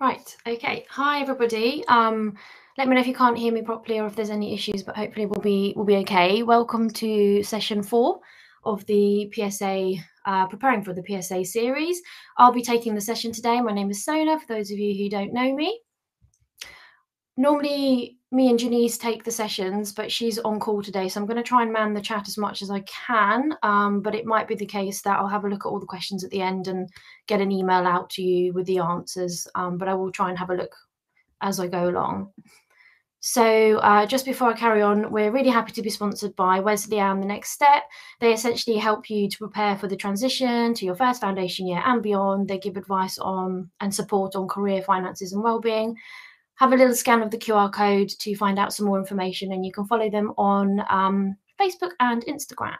Right. Okay. Hi, everybody. Um, let me know if you can't hear me properly or if there's any issues, but hopefully we'll be we'll be okay. Welcome to session four of the PSA, uh, preparing for the PSA series. I'll be taking the session today. My name is Sona. For those of you who don't know me, normally me and Janice take the sessions, but she's on call today, so I'm going to try and man the chat as much as I can. Um, but it might be the case that I'll have a look at all the questions at the end and get an email out to you with the answers. Um, but I will try and have a look as I go along. So, uh, just before I carry on, we're really happy to be sponsored by Wesleyan The Next Step. They essentially help you to prepare for the transition to your first foundation year and beyond. They give advice on and support on career, finances, and well-being have a little scan of the QR code to find out some more information, and you can follow them on um, Facebook and Instagram.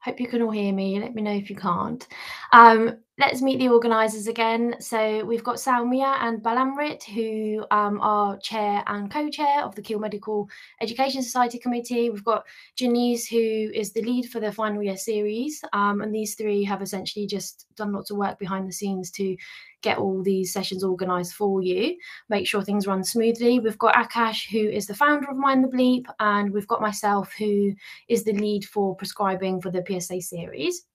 Hope you can all hear me. Let me know if you can't. Um, let's meet the organisers again. So we've got Salmia and Balamrit, who um, are chair and co-chair of the Keele Medical Education Society Committee. We've got Janice, who is the lead for the final year series. Um, and these three have essentially just done lots of work behind the scenes to get all these sessions organised for you, make sure things run smoothly. We've got Akash, who is the founder of Mind the Bleep, and we've got myself, who is the lead for prescribing for the PSA series.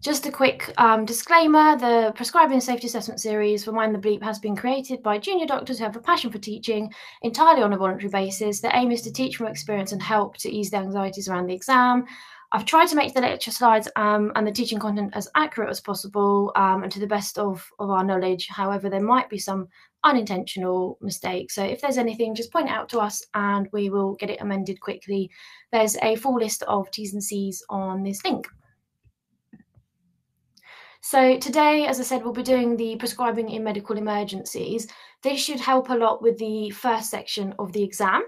Just a quick um, disclaimer the Prescribing Safety Assessment Series for Mind the Bleep has been created by junior doctors who have a passion for teaching entirely on a voluntary basis. The aim is to teach from experience and help to ease the anxieties around the exam. I've tried to make the lecture slides um, and the teaching content as accurate as possible um, and to the best of, of our knowledge. However, there might be some unintentional mistakes. So if there's anything, just point it out to us and we will get it amended quickly. There's a full list of T's and C's on this link. So today, as I said, we'll be doing the prescribing in medical emergencies. This should help a lot with the first section of the exam,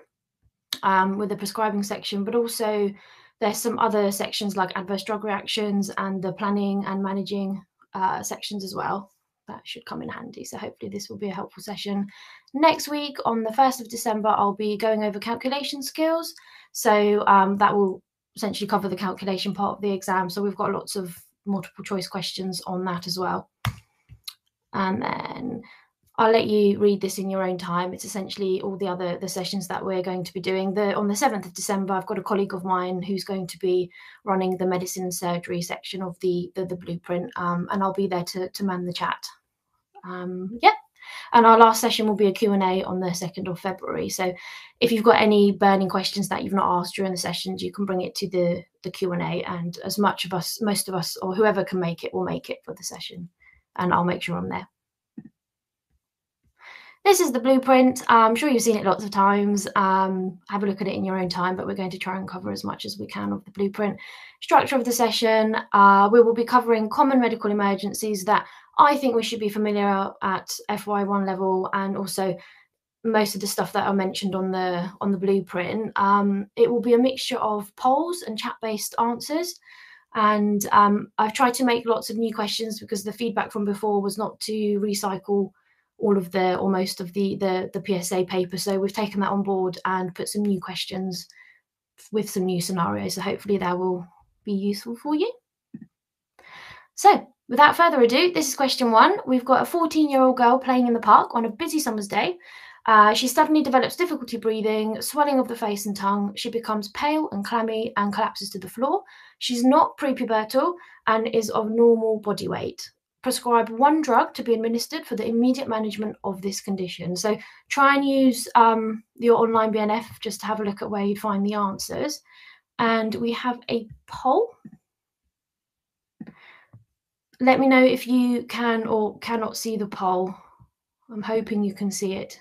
um, with the prescribing section, but also there's some other sections like adverse drug reactions and the planning and managing uh, sections as well. That should come in handy. So hopefully this will be a helpful session. Next week on the 1st of December, I'll be going over calculation skills. So um, that will essentially cover the calculation part of the exam. So we've got lots of multiple choice questions on that as well. And then I'll let you read this in your own time. It's essentially all the other the sessions that we're going to be doing. The on the 7th of December, I've got a colleague of mine who's going to be running the medicine surgery section of the the, the blueprint, um, and I'll be there to to man the chat. Um, yeah. And our last session will be a Q&A on the 2nd of February. So if you've got any burning questions that you've not asked during the sessions, you can bring it to the, the Q&A and as much of us, most of us, or whoever can make it will make it for the session. And I'll make sure I'm there. This is the blueprint. I'm sure you've seen it lots of times. Um, have a look at it in your own time, but we're going to try and cover as much as we can of the blueprint. Structure of the session, uh, we will be covering common medical emergencies that I think we should be familiar at FY1 level and also most of the stuff that I mentioned on the on the blueprint. Um, it will be a mixture of polls and chat-based answers. And um, I've tried to make lots of new questions because the feedback from before was not to recycle all of the or most of the the the PSA paper. So we've taken that on board and put some new questions with some new scenarios. So hopefully that will be useful for you. So without further ado, this is question one. We've got a 14 year old girl playing in the park on a busy summer's day. Uh, she suddenly develops difficulty breathing, swelling of the face and tongue. She becomes pale and clammy and collapses to the floor. She's not prepubertal and is of normal body weight prescribe one drug to be administered for the immediate management of this condition. So try and use um, your online BNF just to have a look at where you'd find the answers. And we have a poll. Let me know if you can or cannot see the poll. I'm hoping you can see it.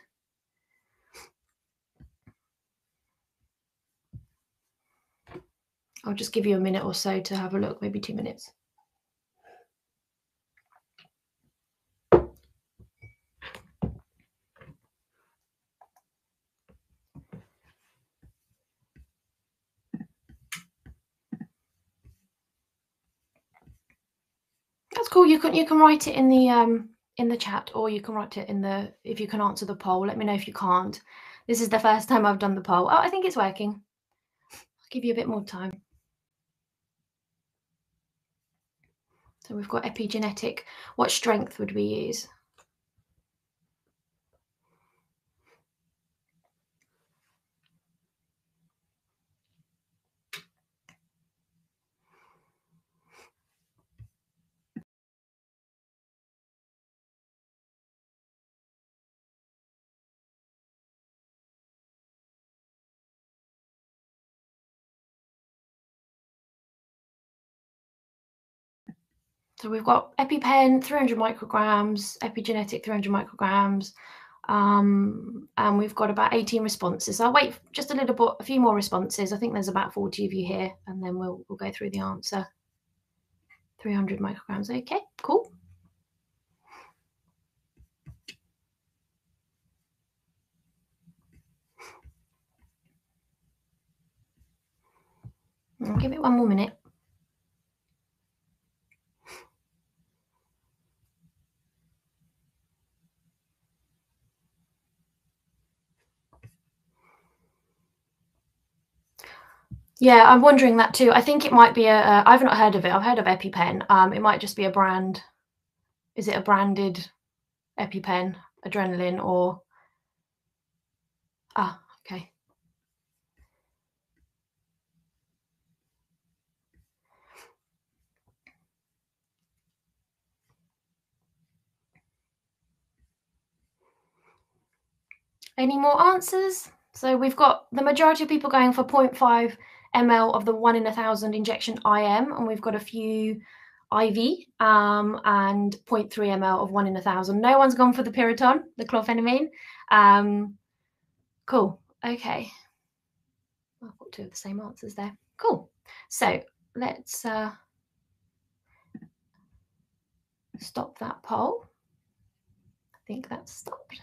I'll just give you a minute or so to have a look, maybe two minutes. That's cool. You can you can write it in the um in the chat, or you can write it in the if you can answer the poll. Let me know if you can't. This is the first time I've done the poll. Oh, I think it's working. I'll give you a bit more time. So we've got epigenetic. What strength would we use? So we've got EpiPen, 300 micrograms, epigenetic 300 micrograms, um, and we've got about 18 responses. I'll wait just a little bit, a few more responses. I think there's about 40 of you here, and then we'll, we'll go through the answer. 300 micrograms. Okay, cool. I'll give it one more minute. Yeah, I'm wondering that too. I think it might be a. I've not heard of it. I've heard of EpiPen. Um, it might just be a brand. Is it a branded EpiPen adrenaline or? Ah, okay. Any more answers? So we've got the majority of people going for 0.5 ml of the one in a thousand injection IM, and we've got a few IV um, and 0.3 ml of one in a thousand. No one's gone for the Piriton, the chlorphenamine. Um, cool. Okay. I've got two of the same answers there. Cool. So let's uh, stop that poll. I think that's stopped.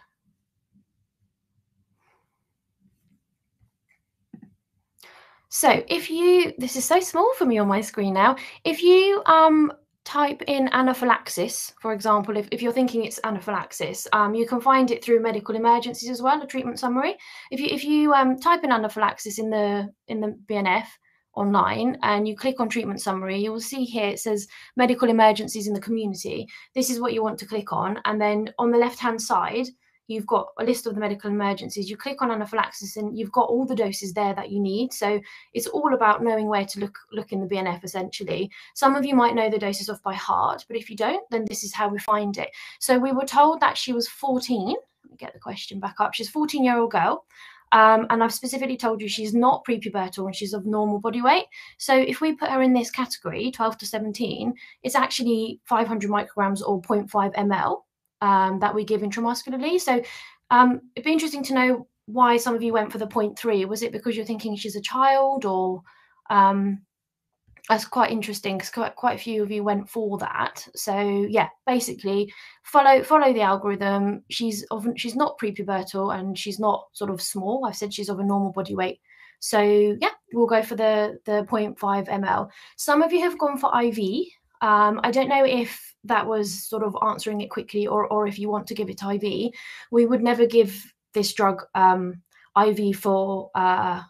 So if you, this is so small for me on my screen now. If you um, type in anaphylaxis, for example, if, if you're thinking it's anaphylaxis, um, you can find it through medical emergencies as well, a treatment summary. If you if you um, type in anaphylaxis in the in the BNF online and you click on treatment summary, you will see here it says medical emergencies in the community. This is what you want to click on, and then on the left hand side you've got a list of the medical emergencies. You click on anaphylaxis and you've got all the doses there that you need. So it's all about knowing where to look look in the BNF essentially. Some of you might know the doses off by heart, but if you don't, then this is how we find it. So we were told that she was 14. Let me get the question back up. She's a 14 year old girl. Um, and I've specifically told you she's not prepubertal and she's of normal body weight. So if we put her in this category, 12 to 17, it's actually 500 micrograms or 0.5 ml um, that we give intramuscularly. So um, it'd be interesting to know why some of you went for the 0.3. Was it because you're thinking she's a child or um, that's quite interesting because quite, quite a few of you went for that. So yeah, basically follow follow the algorithm. She's of she's not prepubertal and she's not sort of small. I've said she's of a normal body weight. So yeah, we'll go for the the 0.5 ml. Some of you have gone for IV. Um, I don't know if that was sort of answering it quickly, or or if you want to give it IV, we would never give this drug um, IV for uh,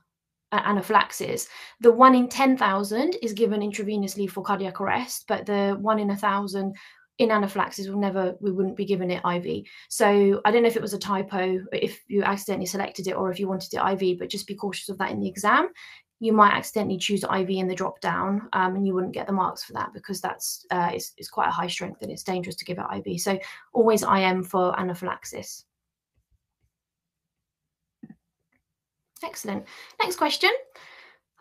anaphylaxis. The one in 10,000 is given intravenously for cardiac arrest, but the one in a thousand in anaphylaxis will never we wouldn't be given it IV. So I don't know if it was a typo if you accidentally selected it or if you wanted it IV, but just be cautious of that in the exam you might accidentally choose IV in the drop down um, and you wouldn't get the marks for that because that's uh, it's, it's quite a high strength and it's dangerous to give it IV. So always IM for anaphylaxis. Excellent. Next question.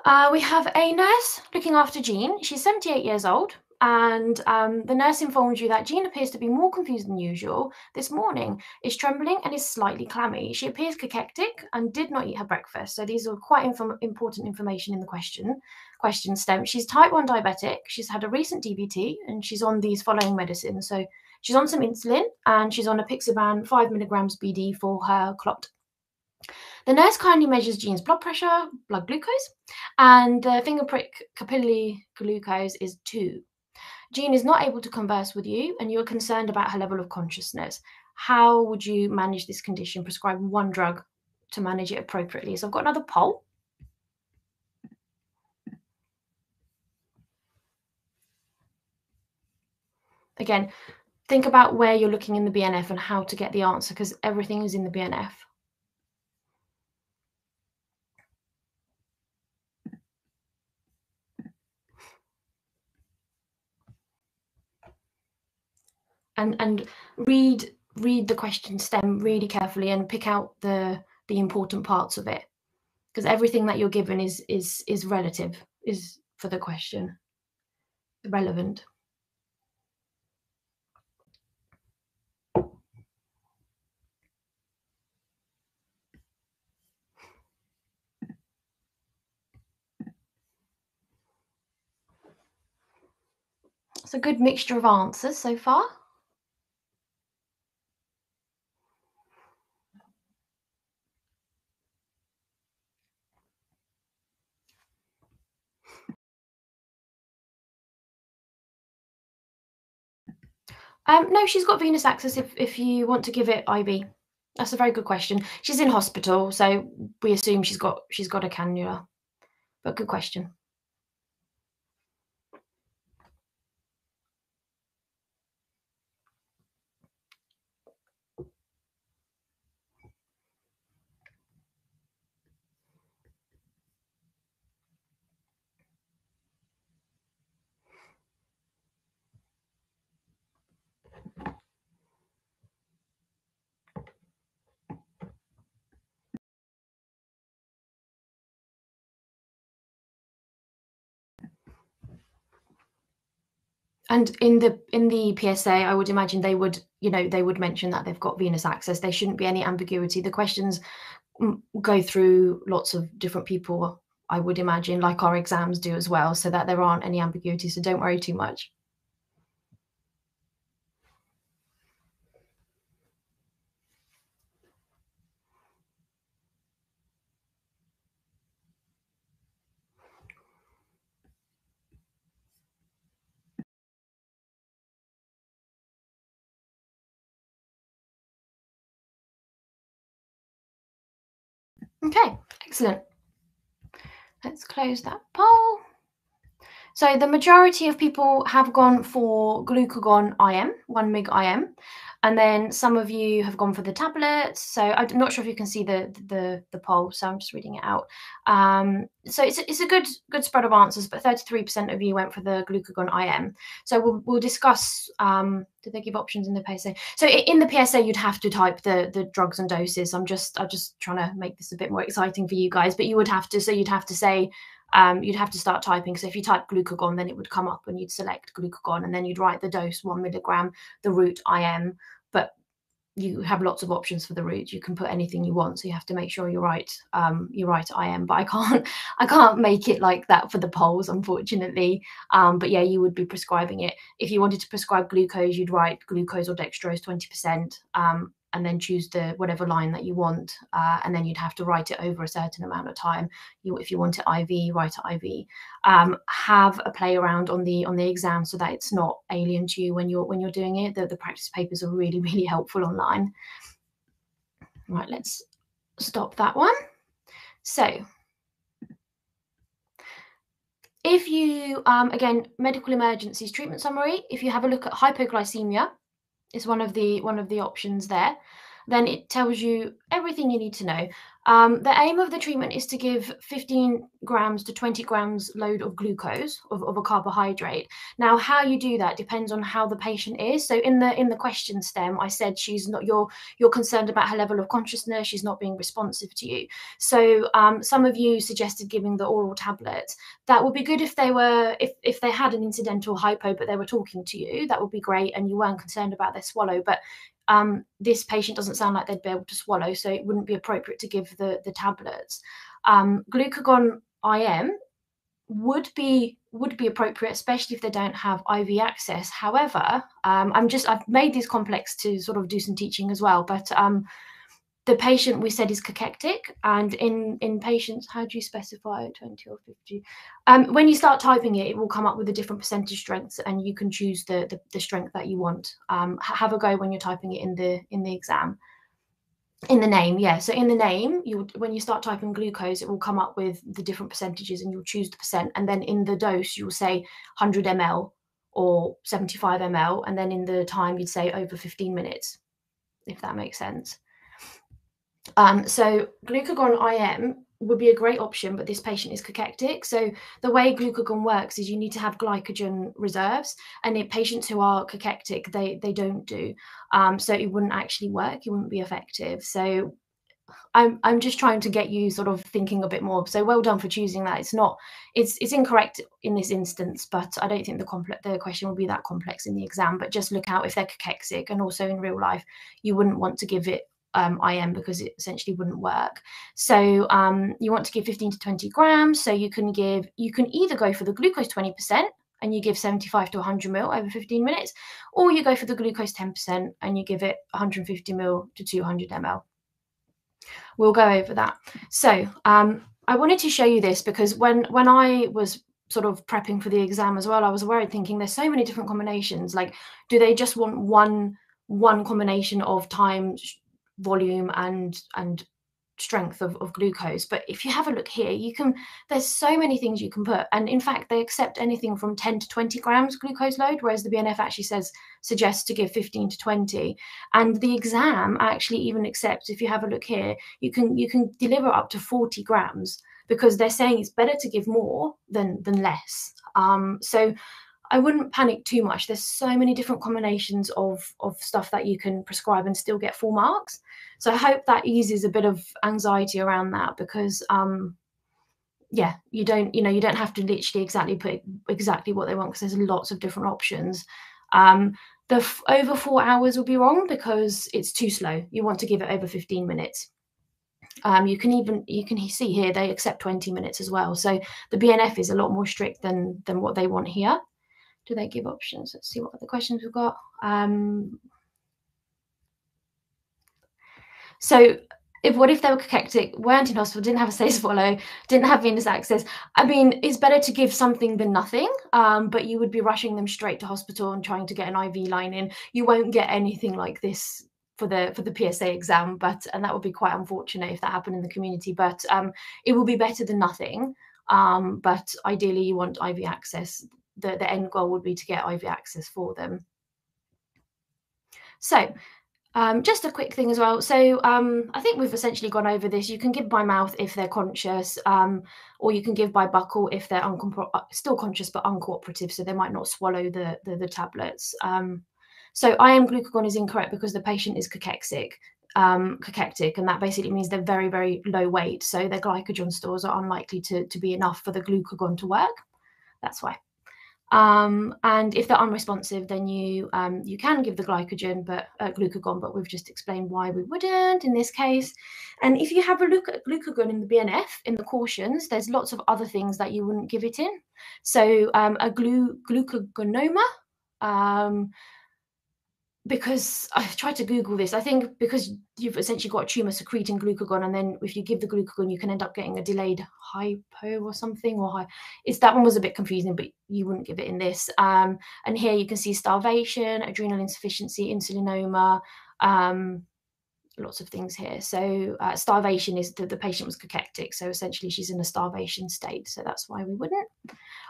Uh, we have a nurse looking after Jean. She's 78 years old and um, the nurse informs you that Jean appears to be more confused than usual this morning, is trembling and is slightly clammy. She appears cachectic and did not eat her breakfast. So these are quite inf- important information in the question question stem. She's type 1 diabetic, she's had a recent DVT, and she's on these following medicines. So she's on some insulin and she's on apixaban 5 milligrams BD for her clot. The nurse kindly measures Jean's blood pressure, blood glucose, and the finger prick capillary glucose is 2. Jean is not able to converse with you and you're concerned about her level of consciousness. How would you manage this condition? Prescribe one drug to manage it appropriately. So I've got another poll. again, think about where you're looking in the BNF and how to get the answer because everything is in the BNF. And and read read the question stem really carefully and pick out the the important parts of it. Because everything that you're given is is is relative is for the question. Relevant. It's a good mixture of answers so far. Um, no, she's got venous access if, if you want to give it IV. That's a very good question. She's in hospital, so we assume she's got she's got a cannula. But good question. And in the in the PSA, I would imagine they would, you know, they would mention that they've got venous access. There shouldn't be any ambiguity. The questions mm, go through lots of different people, I would imagine, like our exams do as well, so that there aren't any ambiguities. So don't worry too much. Okay, excellent. Let's close that poll. So the majority of people have gone for glucagon IM, 1 mg IM, and then some of you have gone for the tablets. So I'm not sure if you can see the the, the poll, so I'm just reading it out. Um, so it's a, it's a good good spread of answers, but 33% of you went for the glucagon IM. So we'll, we'll discuss. Um, did they give options in the PSA? So in the PSA, you'd have to type the the drugs and doses. I'm just I'm just trying to make this a bit more exciting for you guys, but you would have to. So you'd have to say um, you'd have to start typing. So if you type glucagon, then it would come up and you'd select glucagon and then you'd write the dose one milligram, the route IM. But you have lots of options for the route. You can put anything you want. So you have to make sure you're right. Um, you're right. IM, but I can't. I can't make it like that for the polls, unfortunately. Um, but yeah, you would be prescribing it. If you wanted to prescribe glucose, you'd write glucose or dextrose twenty percent. Um, and then choose the whatever line that you want uh, and then you'd have to write it over a certain amount of time. You if you want it iv write it iv um, have a play around on the on the exam so that it's not alien to you when you're when you're doing it. The, the practice papers are really really helpful online. Right let's stop that one. So if you um, again medical emergencies treatment summary if you have a look at hypoglycemia is one of the one of the options there then it tells you everything you need to know. Um, the aim of the treatment is to give 15 grams to 20 grams load of glucose of, of a carbohydrate. Now, how you do that depends on how the patient is. So in the in the question stem, I said she's not you're you're concerned about her level of consciousness. She's not being responsive to you. So um, some of you suggested giving the oral tablet. That would be good if they were if if they had an incidental hypo, but they were talking to you. That would be great, and you weren't concerned about their swallow. But um, this patient doesn't sound like they'd be able to swallow, so it wouldn't be appropriate to give the, the tablets. Um, glucagon IM would be would be appropriate, especially if they don't have IV access. However, um, I'm just I've made these complex to sort of do some teaching as well, but um, the patient we said is cachectic and in in patients how do you specify 20 or 50 um, when you start typing it it will come up with a different percentage strengths and you can choose the the, the strength that you want. Um, have a go when you're typing it in the in the exam. In the name yeah so in the name you when you start typing glucose it will come up with the different percentages and you'll choose the percent and then in the dose you'll say 100 ml or 75 ml, and then in the time you'd say over 15 minutes, if that makes sense. Um, so glucagon IM would be a great option, but this patient is cachectic. So the way glucagon works is you need to have glycogen reserves, and in patients who are cachectic, they they don't do. Um, so it wouldn't actually work. It wouldn't be effective. So I'm I'm just trying to get you sort of thinking a bit more. So well done for choosing that. It's not it's it's incorrect in this instance, but I don't think the complex the question will be that complex in the exam. But just look out if they're cachectic, and also in real life, you wouldn't want to give it um, IM because it essentially wouldn't work. So um, you want to give 15 to 20 grams. So you can give, you can either go for the glucose 20% and you give 75 to 100 mil over 15 minutes, or you go for the glucose 10% and you give it 150 mil to 200 ml. We'll go over that. So um, I wanted to show you this because when when I was sort of prepping for the exam as well, I was worried thinking there's so many different combinations. Like, do they just want one one combination of time volume and and strength of, of glucose but if you have a look here you can there's so many things you can put and in fact they accept anything from 10 to 20 grams glucose load whereas the bnf actually says suggests to give 15 to 20 and the exam actually even accepts if you have a look here you can you can deliver up to 40 grams because they're saying it's better to give more than than less. Um, so I wouldn't panic too much. There's so many different combinations of of stuff that you can prescribe and still get full marks. So I hope that eases a bit of anxiety around that because um yeah, you don't you know you don't have to literally exactly put exactly what they want because there's lots of different options. Um the f- over 4 hours will be wrong because it's too slow. You want to give it over 15 minutes. Um, you can even you can see here they accept 20 minutes as well. So the BNF is a lot more strict than than what they want here do they give options? Let's see what other questions we've got. Um, so if what if they were cachectic, weren't in hospital, didn't have a safe swallow, didn't have venous access? I mean, it's better to give something than nothing. Um, but you would be rushing them straight to hospital and trying to get an IV line in. You won't get anything like this for the for the PSA exam, but and that would be quite unfortunate if that happened in the community. But um, it will be better than nothing. Um, but ideally, you want IV access the, the end goal would be to get IV access for them. So um, just a quick thing as well. So um, I think we've essentially gone over this. You can give by mouth if they're conscious, um, or you can give by buccal if they're uh, still conscious but uncooperative, so they might not swallow the the, the tablets. Um, so IM glucagon is incorrect because the patient is cachexic, um, cachectic, and that basically means they're very very low weight, so their glycogen stores are unlikely to to be enough for the glucagon to work. That's why. Um, and if they're unresponsive, then you um, you can give the glycogen, but uh, glucagon. But we've just explained why we wouldn't in this case. And if you have a look at glucagon in the BNF in the cautions, there's lots of other things that you wouldn't give it in. So um, a glu- glucagonoma, um, because I tried to Google this. I think because you've essentially got a tumor secreting glucagon, and then if you give the glucagon, you can end up getting a delayed hypo or something. Or high. it's that one was a bit confusing, but you wouldn't give it in this. Um, and here you can see starvation, adrenal insufficiency, insulinoma, um, lots of things here. So uh, starvation is that the patient was cachectic, so essentially she's in a starvation state. So that's why we wouldn't.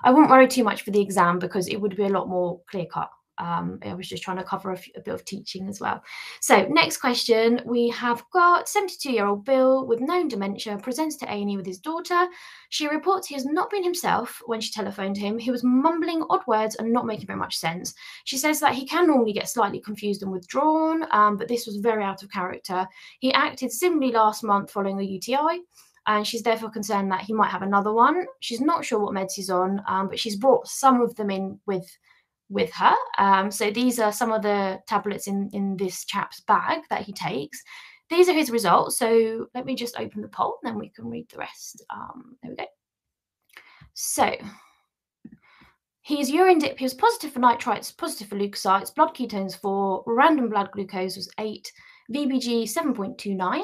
I wouldn't worry too much for the exam because it would be a lot more clear cut um, I was just trying to cover a, few, a, bit of teaching as well. So next question, we have got 72-year-old Bill with known dementia presents to A&E with his daughter. She reports he has not been himself when she telephoned him. He was mumbling odd words and not making very much sense. She says that he can normally get slightly confused and withdrawn, um, but this was very out of character. He acted similarly last month following a UTI and she's therefore concerned that he might have another one. She's not sure what meds he's on, um, but she's brought some of them in with with her. Um, so these are some of the tablets in, in this chap's bag that he takes. These are his results. So let me just open the poll and then we can read the rest. Um, there we go. So his urine dip, he was positive for nitrites, positive for leukocytes, blood ketones 4, random blood glucose was 8, VBG 7.29,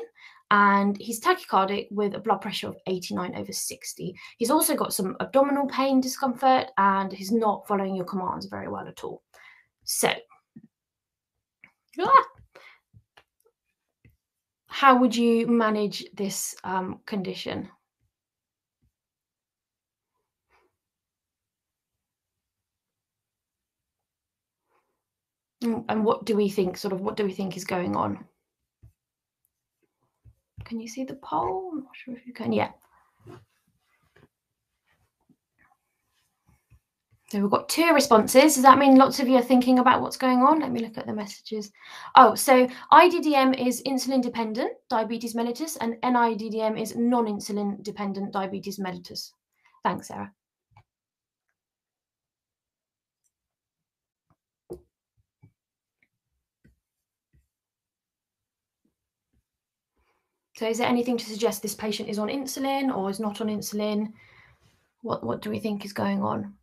and he's tachycardic with a blood pressure of 89 over 60. He's also got some abdominal pain discomfort and he's not following your commands very well at all. So, ah, how would you manage this um, condition? Mm, And what do we think? Sort of, what do we think is going on? Can you see the poll? I'm not sure if you can. Yeah. So we've got two responses. Does that mean lots of you are thinking about what's going on? Let me look at the messages. Oh, so IDDM is insulin dependent diabetes mellitus, and NIDDM is non insulin dependent diabetes mellitus. Thanks, Sarah. So is there anything to suggest this patient is on insulin or is not on insulin? What what do we think is going on?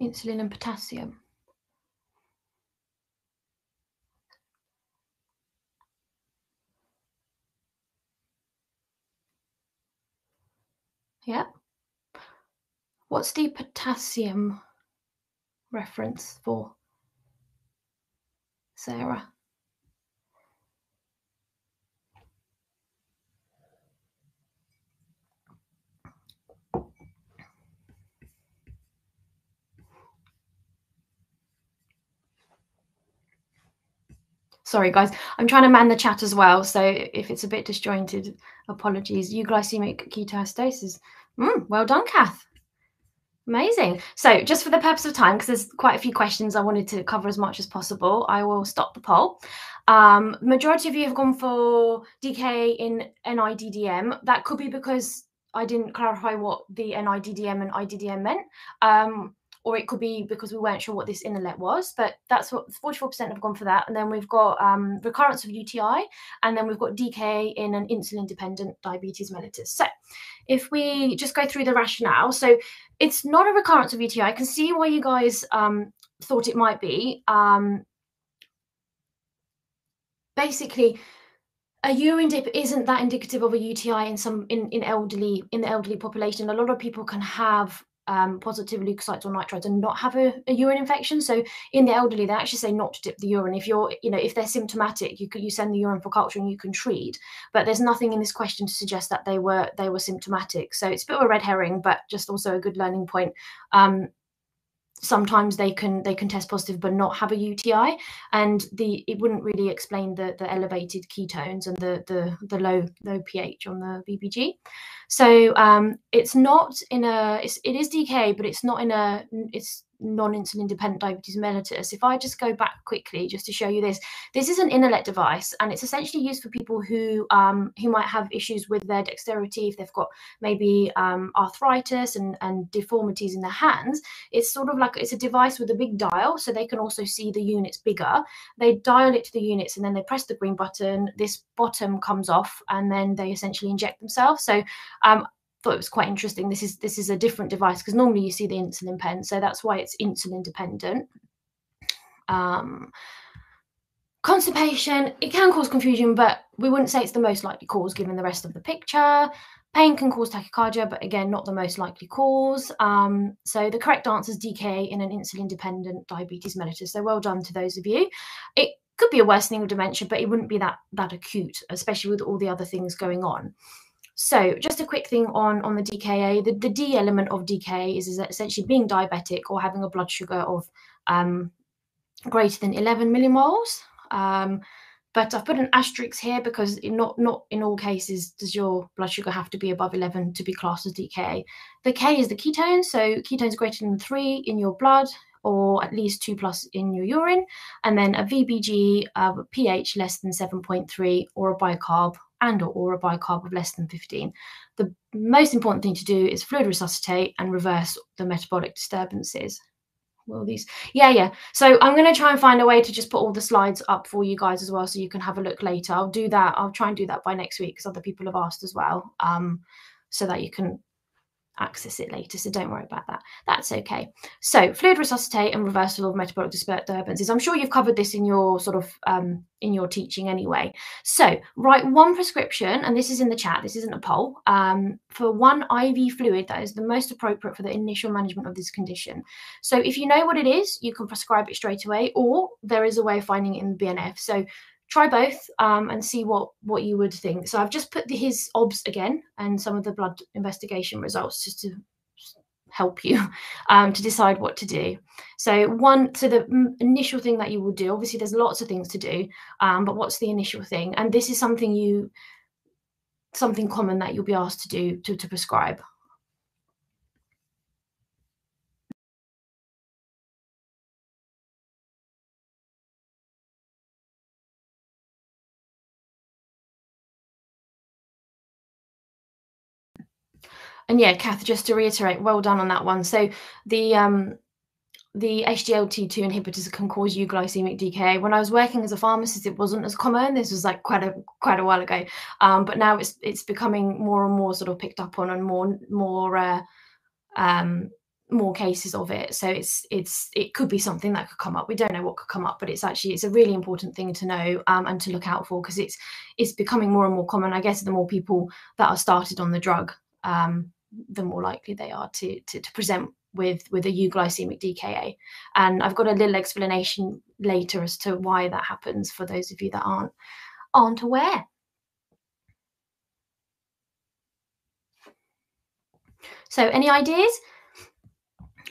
Insulin and potassium. Yeah. What's the potassium reference for Sarah? Sorry, guys. I'm trying to man the chat as well. So if it's a bit disjointed, apologies. Euglycemic ketoacidosis. Mm, well done, Kath. Amazing. So, just for the purpose of time, because there's quite a few questions I wanted to cover as much as possible, I will stop the poll. Um, majority of you have gone for DK in NIDDM. That could be because I didn't clarify what the NIDDM and IDDM meant. Um, or it could be because we weren't sure what this inlet was, but that's what 44% have gone for that. And then we've got um, recurrence of UTI, and then we've got DK in an insulin dependent diabetes mellitus. So if we just go through the rationale, so it's not a recurrence of UTI. I can see why you guys um, thought it might be. Um, basically, a urine dip isn't that indicative of a UTI in some in, in elderly in the elderly population. A lot of people can have um, positive leukocytes or nitrites and not have a, a, urine infection. So in the elderly, they actually say not to dip the urine. If you're, you know, if they're symptomatic, you could you send the urine for culture and you can treat. But there's nothing in this question to suggest that they were they were symptomatic. So it's a bit of a red herring, but just also a good learning point. Um, sometimes they can they can test positive but not have a UTI, and the it wouldn't really explain the the elevated ketones and the the the low low pH on the VBG. So um, it's not in a it's, it is DK, but it's not in a it's non-insulin dependent diabetes mellitus. If I just go back quickly, just to show you this, this is an Insulet device, and it's essentially used for people who um, who might have issues with their dexterity, if they've got maybe um, arthritis and, and deformities in their hands. It's sort of like it's a device with a big dial, so they can also see the units bigger. They dial it to the units, and then they press the green button. This bottom comes off, and then they essentially inject themselves. So um, thought it was quite interesting. This is this is a different device because normally you see the insulin pen, so that's why it's insulin dependent. Um, constipation it can cause confusion, but we wouldn't say it's the most likely cause given the rest of the picture. Pain can cause tachycardia, but again, not the most likely cause. Um, so the correct answer is DK in an insulin dependent diabetes mellitus. So well done to those of you. It could be a worsening of dementia, but it wouldn't be that that acute, especially with all the other things going on. So just a quick thing on, on the DKA. The, the D element of DKA is, essentially being diabetic or having a blood sugar of um, greater than 11 millimoles. Um, but I've put an asterisk here because in not not in all cases does your blood sugar have to be above 11 to be classed as DKA. The K is the ketone, so ketones greater than three in your blood or at least two plus in your urine, and then a VBG uh, pH less than 7.3 or a bicarb and or, a bicarb of less than 15. The most important thing to do is fluid resuscitate and reverse the metabolic disturbances. Will these? Yeah, yeah. So I'm going to try and find a way to just put all the slides up for you guys as well, so you can have a look later. I'll do that. I'll try and do that by next week because other people have asked as well, um, so that you can access it later. So don't worry about that. That's okay. So fluid resuscitate and reversal of metabolic disturbances. I'm sure you've covered this in your sort of um, in your teaching anyway. So write one prescription, and this is in the chat. This isn't a poll um, for one IV fluid that is the most appropriate for the initial management of this condition. So if you know what it is, you can prescribe it straight away, or there is a way of finding it in the BNF. So try both um, and see what what you would think. So I've just put the, his OBS again and some of the blood investigation results just to help you um, to decide what to do. So one, so the initial thing that you will do, obviously there's lots of things to do, um, but what's the initial thing? And this is something you, something common that you'll be asked to do to, to prescribe. And yeah, Kath, just to reiterate, well done on that one. So the um, the SGLT2 inhibitors can cause euglycemic DKA. When I was working as a pharmacist, it wasn't as common. This was like quite a quite a while ago, um, but now it's it's becoming more and more sort of picked up on and more more uh, um, more cases of it. So it's it's it could be something that could come up. We don't know what could come up, but it's actually it's a really important thing to know um, and to look out for because it's it's becoming more and more common. I guess the more people that are started on the drug, um, the more likely they are to, to, to present with with a euglycemic DKA. And I've got a little explanation later as to why that happens for those of you that aren't aren't aware. So any ideas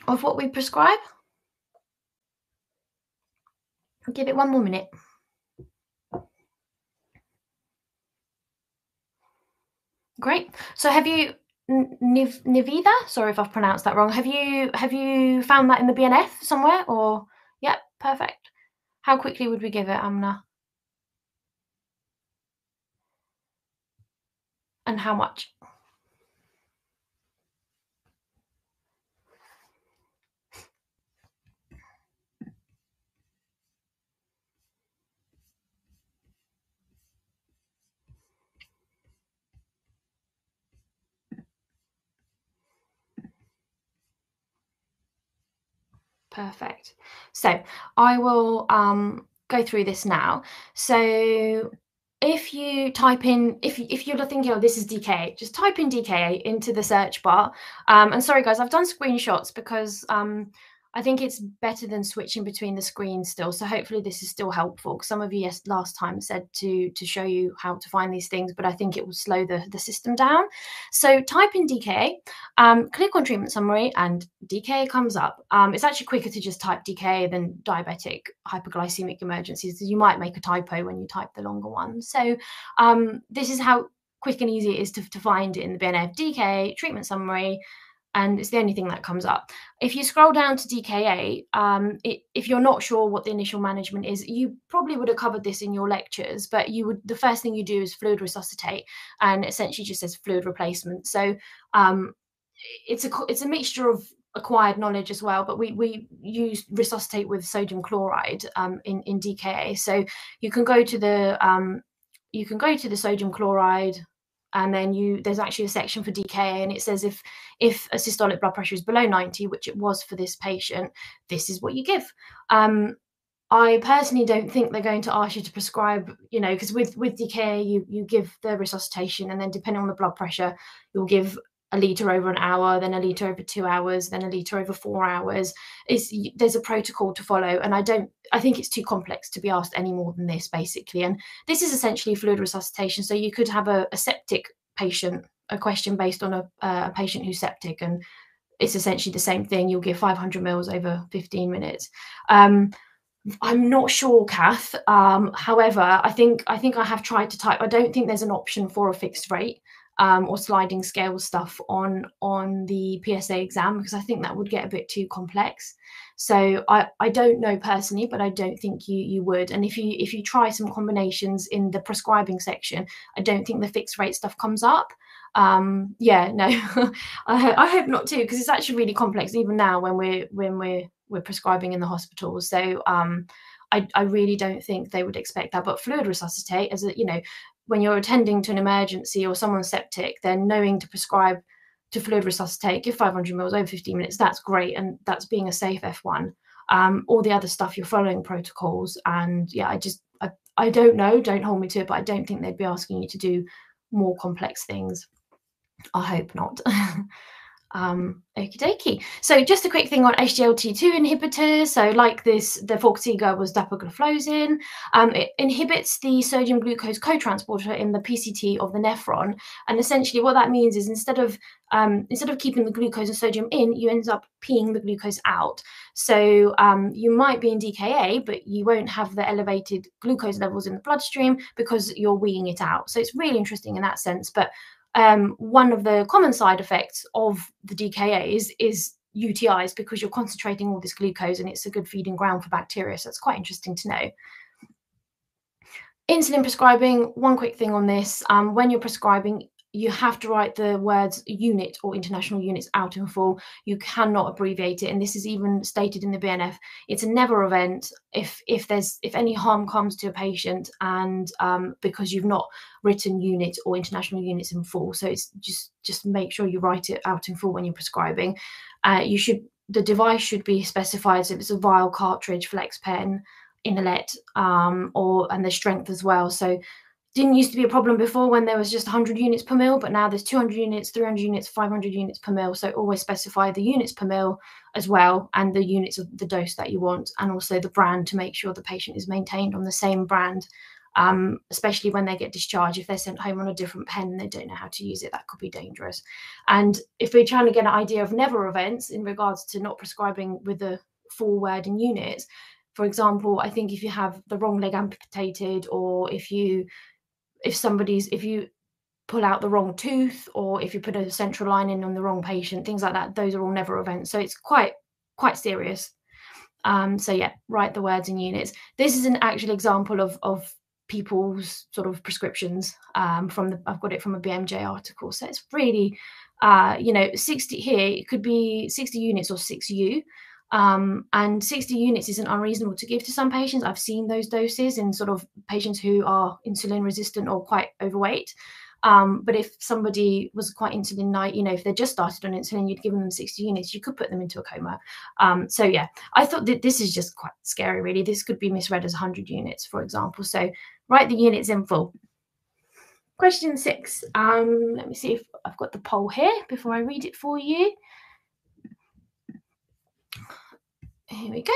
of what we prescribe? I'll give it one more minute. Great. So have you Niv- Nivida. Sorry if I've pronounced that wrong. Have you have you found that in the BNF somewhere? Or yep, perfect. How quickly would we give it, Amna? And how much? Perfect. So I will um, go through this now. So if you type in, if, if you're thinking, oh, this is DKA, just type in DKA into the search bar. Um, and sorry, guys, I've done screenshots because um, I think it's better than switching between the screens still. So hopefully this is still helpful. Some of you yes, last time said to to show you how to find these things, but I think it will slow the, the system down. So type in DKA, um, click on treatment summary and DKA comes up. Um, it's actually quicker to just type DKA than diabetic hyperglycemic emergencies. You might make a typo when you type the longer one. So um, this is how quick and easy it is to, to find it in the BNF DKA treatment summary and it's the only thing that comes up. If you scroll down to DKA, um, it, if you're not sure what the initial management is, you probably would have covered this in your lectures, but you would the first thing you do is fluid resuscitate, and essentially just says fluid replacement. So um, it's a it's a mixture of acquired knowledge as well, but we we use resuscitate with sodium chloride um, in in DKA. So you can go to the um, you can go to the sodium chloride and then you there's actually a section for DKA and it says if if a systolic blood pressure is below 90 which it was for this patient this is what you give. Um, I personally don't think they're going to ask you to prescribe, you know, because with with DKA you you give the resuscitation, and then depending on the blood pressure, you'll give a liter over an hour, then a liter over two hours, then a liter over four hours. Is there's a protocol to follow, and I don't. I think it's too complex to be asked any more than this, basically. And this is essentially fluid resuscitation. So you could have a, a septic patient, a question based on a, a patient who's septic, and it's essentially the same thing. You'll give 500 mils over 15 minutes. Um, I'm not sure, Kath. Um, however, I think I think I have tried to type. I don't think there's an option for a fixed rate um, or sliding scale stuff on on the PSA exam because I think that would get a bit too complex. So I, I don't know personally, but I don't think you you would. And if you if you try some combinations in the prescribing section, I don't think the fixed rate stuff comes up. Um, yeah, no, I, I hope not too because it's actually really complex even now when we're when we're we're prescribing in the hospital. So um, I, I, really don't think they would expect that. But fluid resuscitate, as a you know, when you're attending to an emergency or someone's septic, then knowing to prescribe to fluid resuscitate, give 500 mils over 15 minutes. That's great, and that's being a safe F1. Um, all the other stuff, you're following protocols, and yeah, I just I, I don't know. Don't hold me to it, but I don't think they'd be asking you to do more complex things. I hope not. Um, okie dokie. So just a quick thing on SGLT2 inhibitors. So like this, the Forxiga was dapagliflozin. Um, it inhibits the sodium glucose co-transporter in the PCT of the nephron. And essentially what that means is instead of um, instead of keeping the glucose and sodium in, you end up peeing the glucose out. So um, you might be in DKA, but you won't have the elevated glucose levels in the bloodstream because you're weeing it out. So it's really interesting in that sense. But um, one of the common side effects of the DKAs is UTIs because you're concentrating all this glucose and it's a good feeding ground for bacteria. So it's quite interesting to know. Insulin prescribing, one quick thing on this. Um, when you're prescribing, you have to write the words unit or international units out in full. You cannot abbreviate it, and this is even stated in the BNF. It's a never event if if there's if any harm comes to a patient, and um, because you've not written unit or international units in full. So it's just just make sure you write it out in full when you're prescribing. Uh, you should the device should be specified. So if it's a vial, cartridge, flex pen, InnoLet, um, or and the strength as well. So didn't used to be a problem before when there was just 100 units per mil, but now there's 200 units, 300 units, 500 units per mil. So always specify the units per mil as well and the units of the dose that you want, and also the brand to make sure the patient is maintained on the same brand, um, especially when they get discharged. If they're sent home on a different pen, and they don't know how to use it, that could be dangerous. And if we're trying to get an idea of never events in regards to not prescribing with the full word and units, for example, I think if you have the wrong leg amputated or if you if somebody's if you pull out the wrong tooth or if you put a central line in on the wrong patient things like that those are all never events. So it's quite quite serious. Um, so yeah write the words in units. This is an actual example of of people's sort of prescriptions um, from the i've got it from a bmj article. So it's really uh, you know 60 here it could be 60 units or 6u um, and 60 units isn't unreasonable to give to some patients. I've seen those doses in sort of patients who are insulin resistant or quite overweight. Um, but if somebody was quite insulin naive, you know, if they just started on insulin, you'd given them 60 units, you could put them into a coma. Um, so yeah, I thought that this is just quite scary, really. This could be misread as 100 units, for example. So write the units in full. Question six. Um, let me see if I've got the poll here before I read it for you. Here we go.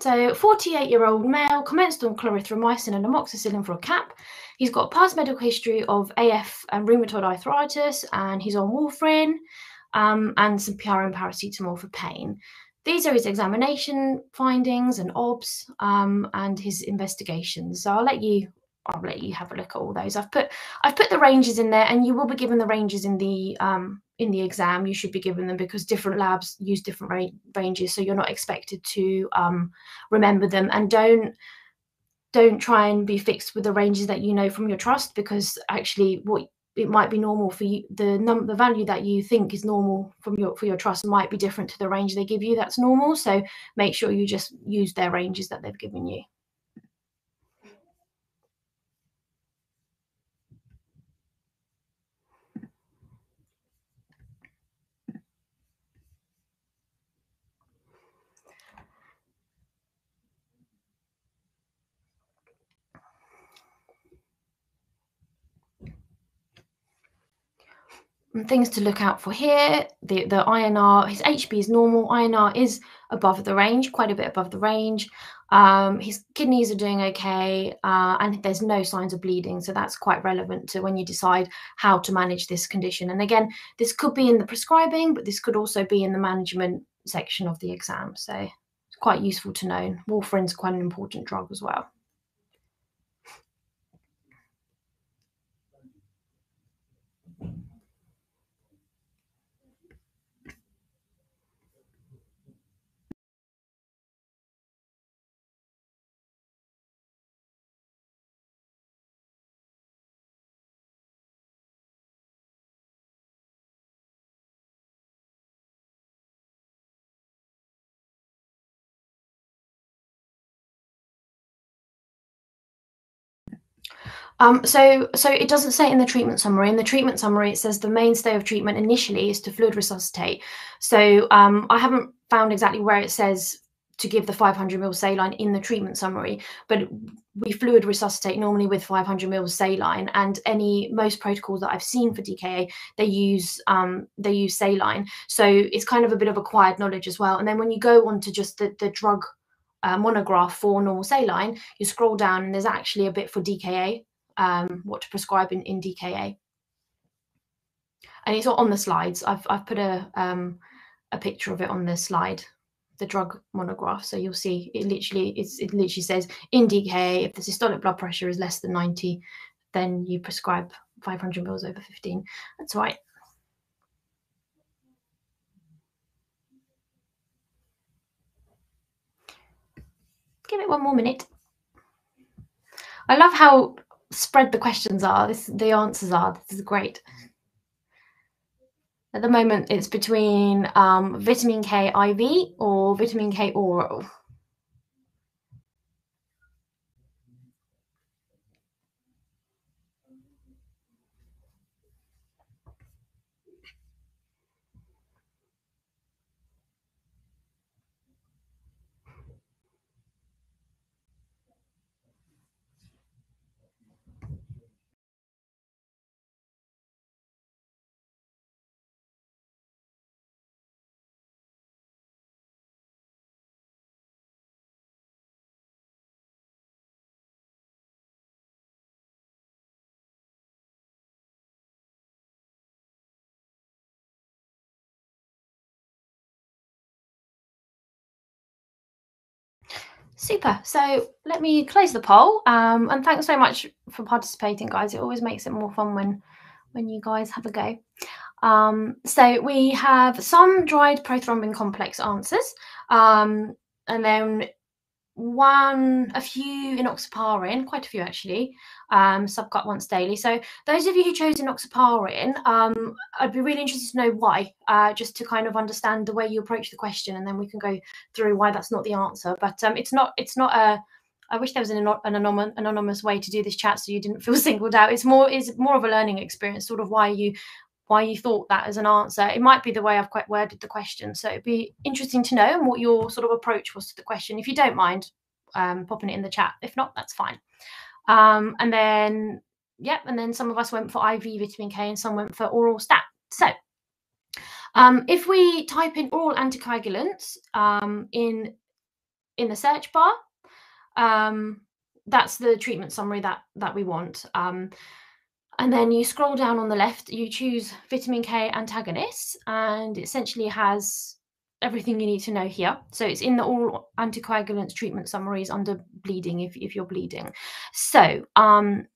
So, 48 year old male commenced on clarithromycin and amoxicillin for a CAP. He's got past medical history of AF and rheumatoid arthritis, and he's on warfarin um, and some PR and paracetamol for pain. These are his examination findings and OBS um, and his investigations. So I'll let you I'll let you have a look at all those. I've put I've put the ranges in there, and you will be given the ranges in the um, in the exam. You should be given them because different labs use different ra- ranges, so you're not expected to um, remember them. And don't don't try and be fixed with the ranges that you know from your trust because actually what it might be normal for you the num the value that you think is normal from your for your trust might be different to the range they give you that's normal so make sure you just use their ranges that they've given you things to look out for here. The the INR his HB is normal. INR is above the range quite a bit above the range. Um, his kidneys are doing okay uh, and there's no signs of bleeding so that's quite relevant to when you decide how to manage this condition. And again this could be in the prescribing but this could also be in the management section of the exam. So it's quite useful to know. Warfarin's quite an important drug as well Um, so, so it doesn't say in the treatment summary. In the treatment summary, it says the mainstay of treatment initially is to fluid resuscitate. So um, I haven't found exactly where it says to give the 500 ml saline in the treatment summary, but we fluid resuscitate normally with 500 ml saline, and any most protocols that I've seen for DKA they use um, they use saline, so it's kind of a bit of acquired knowledge as well. And then when you go on to just the, the drug uh, monograph for normal saline, you scroll down and there's actually a bit for DKA, um, what to prescribe in, in DKA, and it's on the slides. I've I've put a um, a picture of it on the slide the drug monograph. So you'll see it literally it's, it literally says in DKA if the systolic blood pressure is less than 90, then you prescribe 500 mils over 15. That's right. Give it one more minute. I love how spread the questions are. This the answers are. This is great. At the moment, it's between um, vitamin K IV or vitamin K oral. Super. So let me close the poll. Um, and thanks so much for participating, guys. It always makes it more fun when when you guys have a go. Um, so we have some dried prothrombin complex answers. Um, and then one, a few enoxaparin, quite a few actually, um, subcut once daily. So those of you who chose enoxaparin, um, I'd be really interested to know why, uh, just to kind of understand the way you approach the question, and then we can go through why that's not the answer. But um, it's not, it's not a. I wish there was an, an anonymous, anonymous way to do this chat so you didn't feel singled out. It's more, is more of a learning experience, sort of why you why you thought that as an answer. It might be the way I've quite worded the question. So it'd be interesting to know and what your sort of approach was to the question. If you don't mind um, popping it in the chat. If not, that's fine. Um, and then, yep, and then some of us went for IV vitamin K and some went for oral stat. So um, if we type in oral anticoagulants um, in in the search bar, um, that's the treatment summary that that we want. And then you scroll down on the left, you choose vitamin K antagonists, and it essentially has everything you need to know here. So it's in the all anticoagulants treatment summaries under bleeding if, if you're bleeding. So um,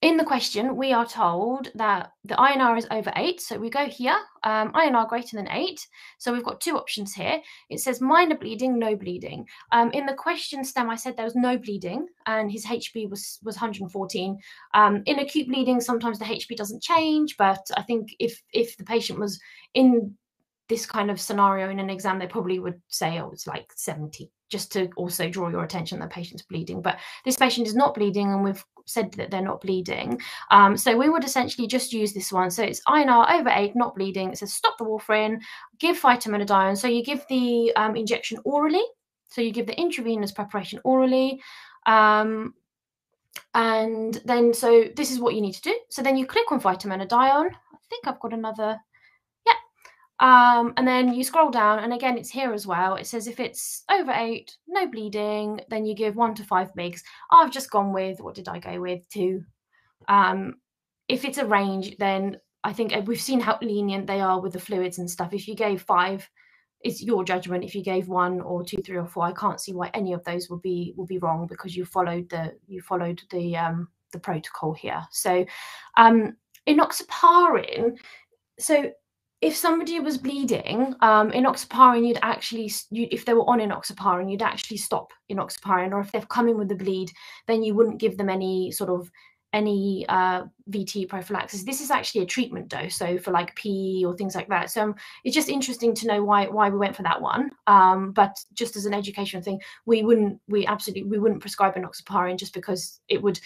in the question, we are told that the INR is over eight. So we go here, um, INR greater than eight. So we've got two options here. It says minor bleeding, no bleeding. Um, in the question stem, I said there was no bleeding and his HB was, was 114. Um, in acute bleeding, sometimes the HB doesn't change, but I think if, if the patient was in this kind of scenario in an exam, they probably would say, oh, it's like 70, just to also draw your attention that patient's bleeding. But this patient is not bleeding, and we've said that they're not bleeding. Um, so we would essentially just use this one. So it's INR over 8, not bleeding. It says stop the warfarin, give phytomenadione. So you give the um, injection orally. So you give the intravenous preparation orally. Um, and then, so this is what you need to do. So then you click on phytomenadione. I think I've got another um, and then you scroll down, and again, it's here as well. It says if it's over eight, no bleeding, then you give one to five mgs. I've just gone with what did I go with? Two. Um, if it's a range, then I think uh, we've seen how lenient they are with the fluids and stuff. If you gave five, it's your judgment. If you gave one or two, three or four, I can't see why any of those would be would be wrong because you followed the you followed the um, the protocol here. So um, enoxaparin. So if somebody was bleeding, um, enoxaparin, you'd actually, you, if they were on enoxaparin, you'd actually stop enoxaparin. Or if they've come in with the bleed, then you wouldn't give them any sort of any uh, VT prophylaxis. This is actually a treatment dose, so for like PE or things like that. So um, it's just interesting to know why why we went for that one. Um, but just as an educational thing, we wouldn't, we absolutely, we wouldn't prescribe enoxaparin just because it would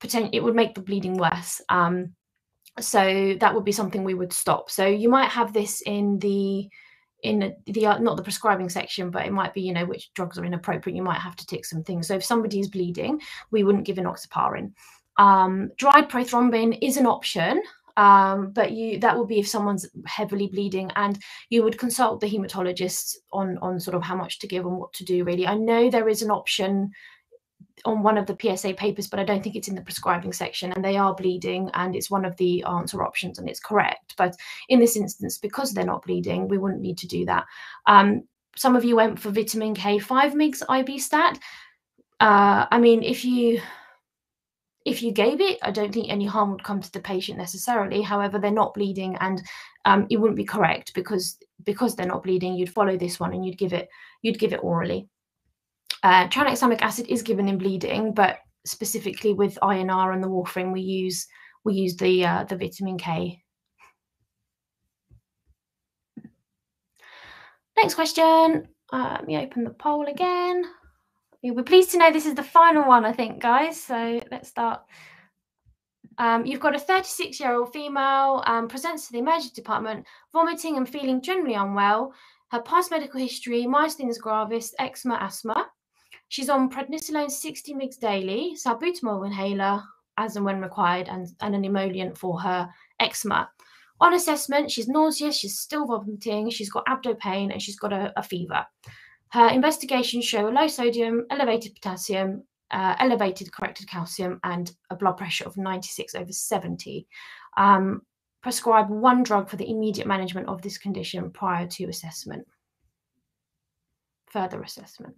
potentially it would make the bleeding worse. Um, so that would be something we would stop. So you might have this in the in the uh, not the prescribing section, but it might be you know which drugs are inappropriate. You might have to tick some things. So if somebody is bleeding, we wouldn't give enoxaparin. Um, dried prothrombin is an option, um, but you that would be if someone's heavily bleeding, and you would consult the hematologist on on sort of how much to give and what to do. Really, I know there is an option on one of the PSA papers, but I don't think it's in the prescribing section. And they are bleeding, and it's one of the answer options, and it's correct. But in this instance, because they're not bleeding, we wouldn't need to do that. Um, some of you went for vitamin K 5 mgs IV stat. Uh, I mean, if you if you gave it, I don't think any harm would come to the patient necessarily. However, they're not bleeding, and um, it wouldn't be correct because because they're not bleeding. You'd follow this one and you'd give it you'd give it orally. Uh, tranexamic acid is given in bleeding, but specifically with INR and the warfarin, we use we use the uh, the vitamin K. Next question. Uh, let me open the poll again. We're pleased to know this is the final one, I think, guys. So let's start. Um, you've got a 36 year old female um, presents to the emergency department vomiting and feeling generally unwell. Her past medical history myasthenia gravis, eczema, asthma. She's on prednisolone 60 mg daily, salbutamol inhaler as and when required, and, and an emollient for her eczema. On assessment, she's nauseous, she's still vomiting, she's got abdo pain, and she's got a, a fever. Her investigations show a low sodium, elevated potassium, uh, elevated corrected calcium, and a blood pressure of 96 over 70. Um, prescribe one drug for the immediate management of this condition prior to assessment. Further assessment.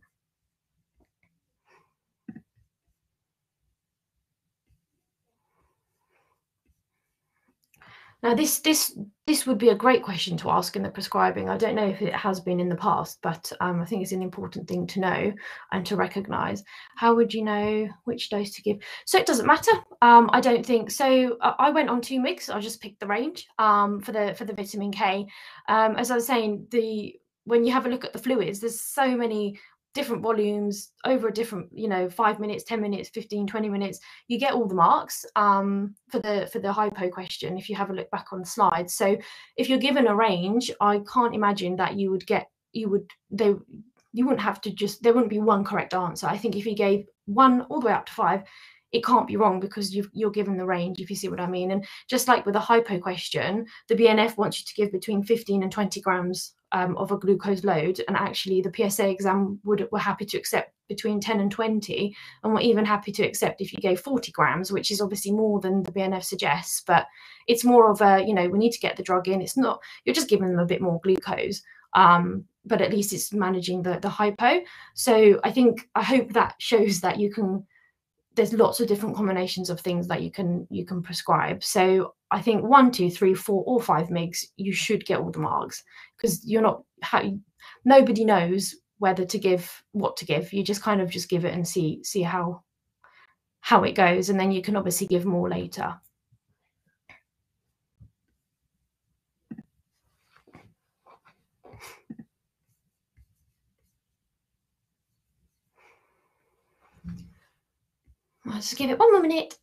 Now, this this this would be a great question to ask in the prescribing. I don't know if it has been in the past, but um, I think it's an important thing to know and to recognise. How would you know which dose to give? So it doesn't matter. Um, I don't think so. I went on two mix. I just picked the range um, for the for the vitamin K. Um, as I was saying, the when you have a look at the fluids, there's so many different volumes over a different you know five minutes 10 minutes 15 20 minutes you get all the marks um, for the for the hypo question if you have a look back on the slides. So if you're given a range i can't imagine that you would get you would they you wouldn't have to just there wouldn't be one correct answer. I think if you gave one all the way up to five it can't be wrong because you are given the range if you see what i mean. And just like with a hypo question the bnf wants you to give between 15 and 20 grams um, of a glucose load and actually the psa exam would were happy to accept between 10 and 20 and we're even happy to accept if you gave 40 grams which is obviously more than the bnf suggests but it's more of a you know we need to get the drug in. It's not you're just giving them a bit more glucose um, but at least it's managing the the hypo. So i think i hope that shows that you can there's lots of different combinations of things that you can you can prescribe. So i think one two three four or five MIGs, you should get all the marks because you're not how, nobody knows whether to give what to give you just kind of just give it and see see how how it goes and then you can obviously give more later I'll just give it one more minute.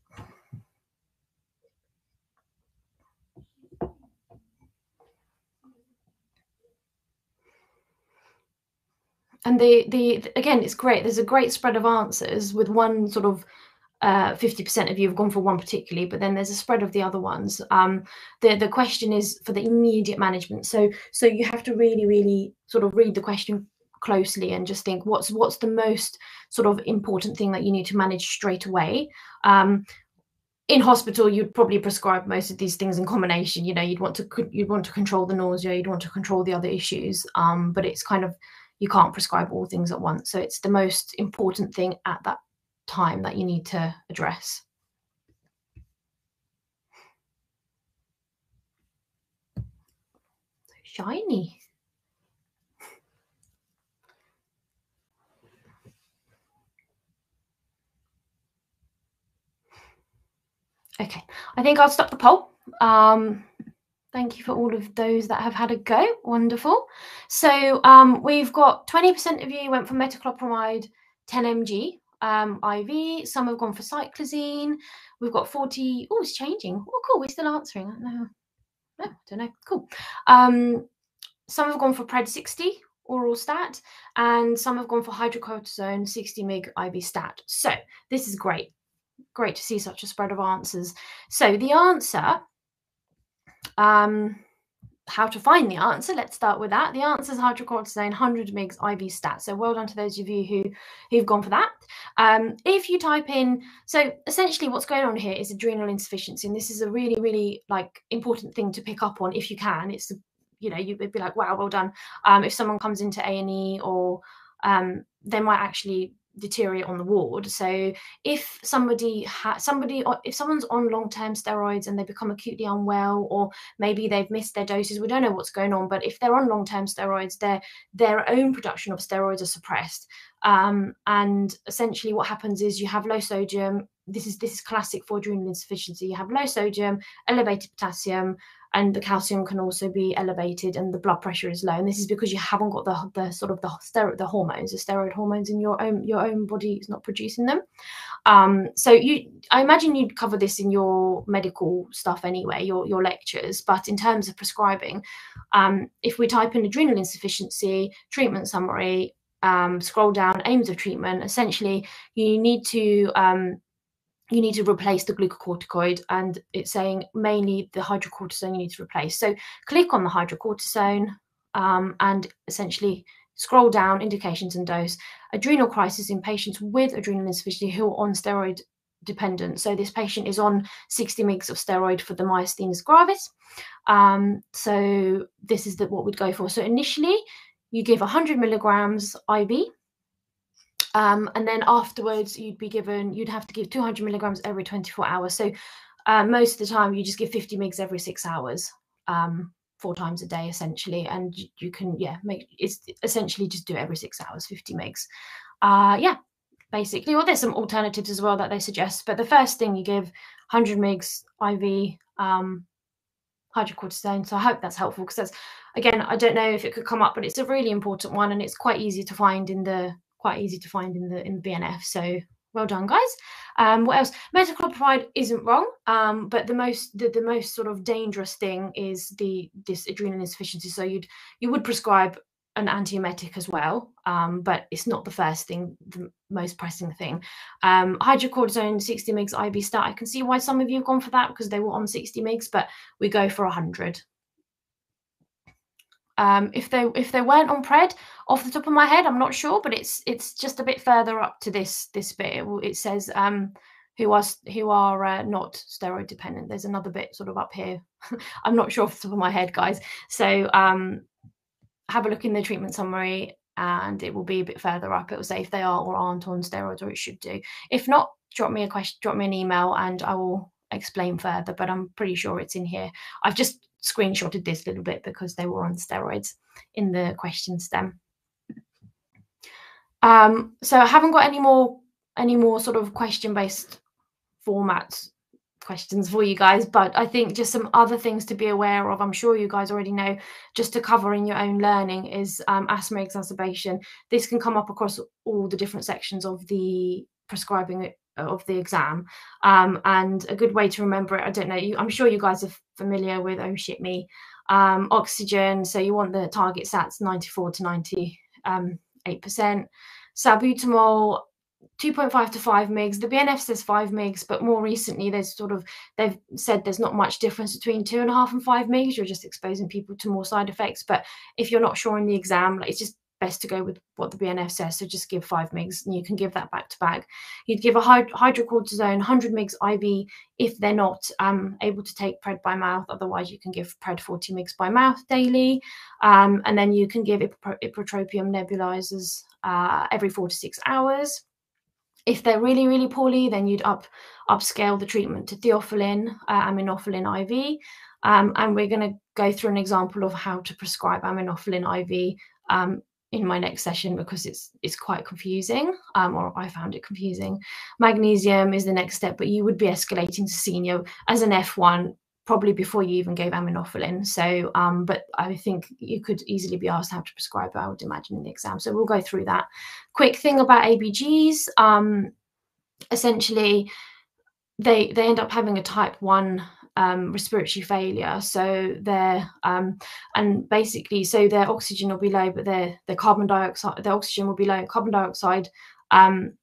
And the the again, it's great. There's a great spread of answers with one sort of uh, 50% of you have gone for one particularly, but then there's a spread of the other ones. Um, the the question is for the immediate management. So so you have to really really sort of read the question closely and just think what's what's the most sort of important thing that you need to manage straight away um, in hospital you'd probably prescribe most of these things in combination you know you'd want to you'd want to control the nausea you'd want to control the other issues um, but it's kind of you can't prescribe all things at once. So it's the most important thing at that time that you need to address. Shiny. Okay, I think I'll stop the poll. Um, thank you for all of those that have had a go. Wonderful. So um, we've got 20% of you went for metoclopramide 10 mg um, IV. Some have gone for cyclizine. We've got 40. Oh, it's changing. Oh, cool. We're still answering. No, no, I don't know. Cool. Um, some have gone for Pred 60 oral stat, and some have gone for hydrocortisone 60 mg IV stat. So this is great. Great to see such a spread of answers. So the answer um, how to find the answer. Let's start with that. The answer is hydrocortisone 100 mg IV stat. So well done to those of you who who've gone for that. Um, if you type in, so essentially what's going on here is adrenal insufficiency, and this is a really really like important thing to pick up on if you can. It's you know you'd be like wow well done. Um, if someone comes into A and E or um, they might actually deteriorate on the ward. So if somebody ha- somebody if someone's on long-term steroids and they become acutely unwell or maybe they've missed their doses, we don't know what's going on, but if they're on long-term steroids, their their own production of steroids are suppressed. Um, and essentially what happens is you have low sodium this is this is classic for adrenal insufficiency you have low sodium elevated potassium and the calcium can also be elevated and the blood pressure is low. And this is because you haven't got the, the sort of the steroid the hormones the steroid hormones in your own your own body is not producing them. Um, so you i imagine you'd cover this in your medical stuff anyway your your lectures. But in terms of prescribing um, if we type in adrenal insufficiency treatment summary um, scroll down aims of treatment essentially you need to um, you need to replace the glucocorticoid and it's saying mainly the hydrocortisone you need to replace. So click on the hydrocortisone um, and essentially scroll down indications and dose. Adrenal crisis in patients with adrenal insufficiency who are on steroid dependent. So this patient is on 60 mg of steroid for the myasthenia gravis. Um, so this is the, what we'd go for. So initially you give 100 milligrams IV um, and then afterwards, you'd be given, you'd have to give 200 milligrams every 24 hours. So uh, most of the time, you just give 50 mgs every six hours, um, four times a day, essentially. And you, can, yeah, make it's essentially just do it every six hours, 50 mgs. Uh, yeah, basically. Well, there's some alternatives as well that they suggest. But the first thing you give 100 mgs IV um, hydrocortisone. So I hope that's helpful because that's, again, I don't know if it could come up, but it's a really important one and it's quite easy to find in the quite easy to find in the in BNF. So well done, guys. Um, what else? Metoclopramide isn't wrong, um, but the most the, the most sort of dangerous thing is the this adrenal insufficiency. So you'd you would prescribe an antiemetic as well, um, but it's not the first thing, the most pressing thing. Um, hydrocortisone 60 mgs IV stat. I can see why some of you have gone for that because they were on 60 mgs, but we go for 100. Um, if they if they weren't on pred, off the top of my head, I'm not sure, but it's it's just a bit further up to this this bit. It, it says um, who are who are uh, not steroid dependent. There's another bit sort of up here. I'm not sure off the top of my head, guys. So um, have a look in the treatment summary, and it will be a bit further up. It will say if they are or aren't on steroids, or it should do. If not, drop me a question, drop me an email, and I will explain further. But I'm pretty sure it's in here. I've just screenshotted this a little bit because they were on steroids in the question stem. Um, so I haven't got any more any more sort of question based format questions for you guys, but I think just some other things to be aware of. I'm sure you guys already know, just to cover in your own learning is um, asthma exacerbation. This can come up across all the different sections of the prescribing of the exam. Um, and a good way to remember it, I don't know, you, I'm sure you guys are familiar with Oh Shit Me. Um, oxygen, so you want the target sats 94 to 98%. Um, Salbutamol, 2.5 to 5 mgs. The BNF says 5 mgs, but more recently there's sort of they've said there's not much difference between two and a half and five mgs. You're just exposing people to more side effects. But if you're not sure in the exam, like it's just best to go with what the BNF says. So just give five mgs and you can give that back to back. You'd give a hydrocortisone 100 mgs IV if they're not um, able to take PRED by mouth. Otherwise, you can give PRED 40 mgs by mouth daily. Um, and then you can give ipratropium nebulizers uh, every four to six hours. If they're really, really poorly, then you'd up upscale the treatment to theophylline, uh, aminophylline IV. Um, and we're going to go through an example of how to prescribe aminophylline IV um, in my next session because it's it's quite confusing um, or i found it confusing magnesium is the next step but you would be escalating to senior as an f1 probably before you even gave aminophylline. So, um, but I think you could easily be asked how to prescribe I would imagine, in the exam. So we'll go through that. Quick thing about ABGs. Um, essentially, they they end up having a type one um, respiratory failure. So they're um, and basically, so their oxygen will be low, but their their carbon dioxide, their oxygen will be low. Carbon dioxide um,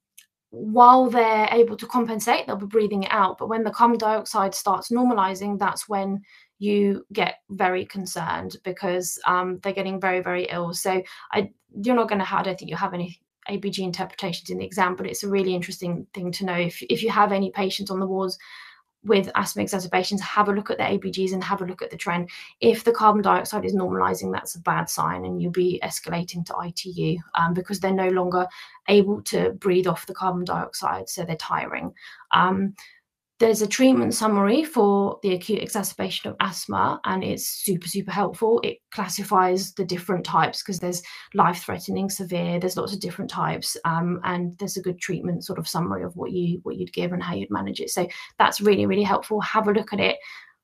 while they're able to compensate, they'll be breathing it out. But when the carbon dioxide starts normalizing, that's when you get very concerned because um, they're getting very, very ill. So I, you're not going to have, I don't think you have any ABG interpretations in the exam, but it's a really interesting thing to know. If, if you have any patients on the wards with asthma exacerbations, have a look at the ABGs and have a look at the trend. If the carbon dioxide is normalizing, that's a bad sign, and you'll be escalating to ITU um, because they're no longer able to breathe off the carbon dioxide, so they're tiring. Um, there's a treatment summary for the acute exacerbation of asthma, and it's super, super helpful. It classifies the different types because there's life threatening, severe, there's lots of different types. Um, and there's a good treatment sort of summary of what you what you'd give and how you'd manage it. So that's really, really helpful. Have a look at it,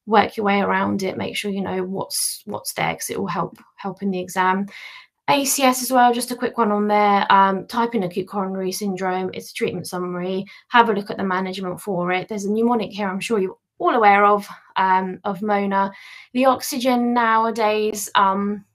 work your way around it, make sure you know what's what's there because it will help help in the exam. ACS as well, just a quick one on there. Um, type in acute coronary syndrome. It's a treatment summary. Have a look at the management for it. There's a mnemonic here, I'm sure you're all aware of, um, of MONA. The oxygen nowadays, um,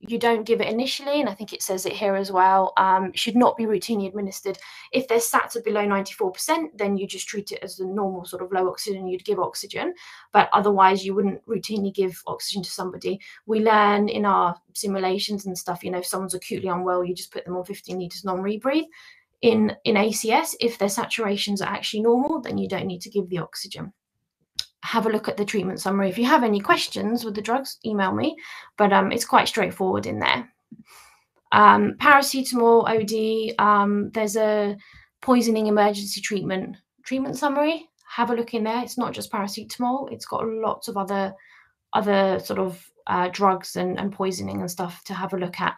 you don't give it initially, and I think it says it here as well, um, should not be routinely administered. If their sats are below 94%, then you just treat it as the normal sort of low oxygen, you'd give oxygen, but otherwise you wouldn't routinely give oxygen to somebody. We learn in our simulations and stuff, you know, if someone's acutely unwell, you just put them on 15 litres non-rebreathe. In, in ACS, if their saturations are actually normal, then you don't need to give the oxygen have a look at the treatment summary. If you have any questions with the drugs, email me, but um, it's quite straightforward in there. Um, paracetamol OD, um, there's a poisoning emergency treatment treatment summary. Have a look in there. It's not just paracetamol. It's got lots of other other sort of uh, drugs and, and poisoning and stuff to have a look at.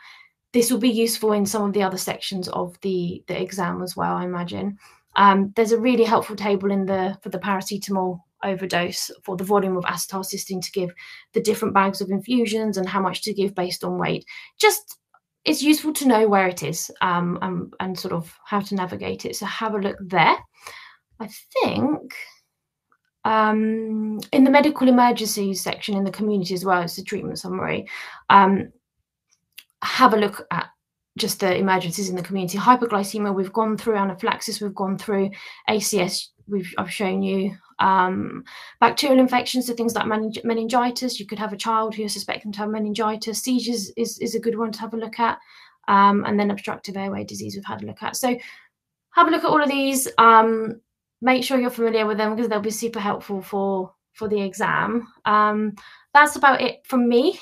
This will be useful in some of the other sections of the the exam as well, I imagine. Um, there's a really helpful table in the for the paracetamol overdose for the volume of acetylcysteine to give the different bags of infusions and how much to give based on weight. Just it's useful to know where it is um, and, and sort of how to navigate it. So have a look there. I think um, in the medical emergencies section in the community as well, it's the treatment summary. Um, have a look at just the emergencies in the community. Hypoglycemia, we've gone through anaphylaxis, we've gone through ACS, we've I've shown you um, bacterial infections, so things like meningitis. You could have a child who is suspected to have meningitis. Seizures is, is a good one to have a look at. Um, and then obstructive airway disease we've had a look at. So have a look at all of these. Um, make sure you're familiar with them because they'll be super helpful for for the exam. Um, that's about it from me.